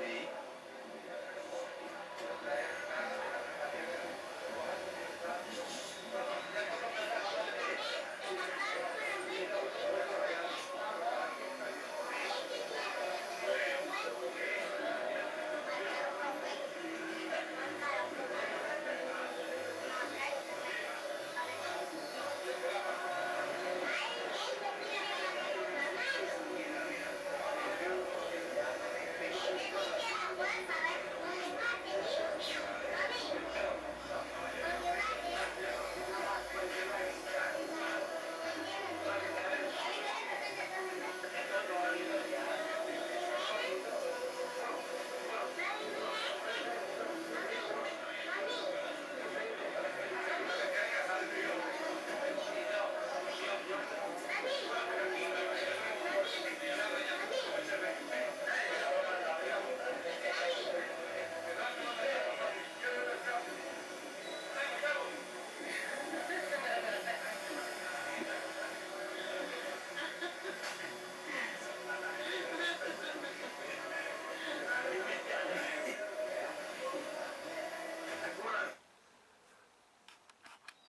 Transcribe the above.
Sí.